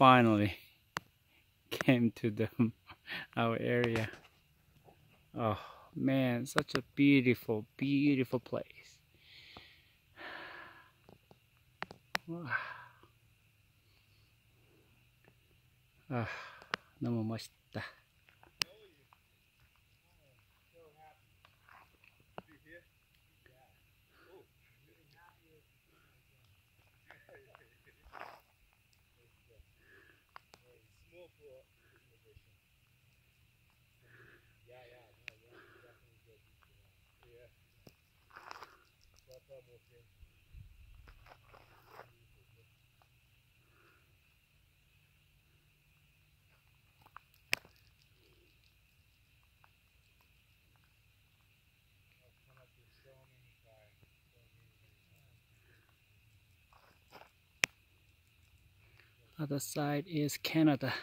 finally came to the our area. Oh man, such a beautiful, beautiful place. Wow. Ah, 飲みました。 Other side is Canada.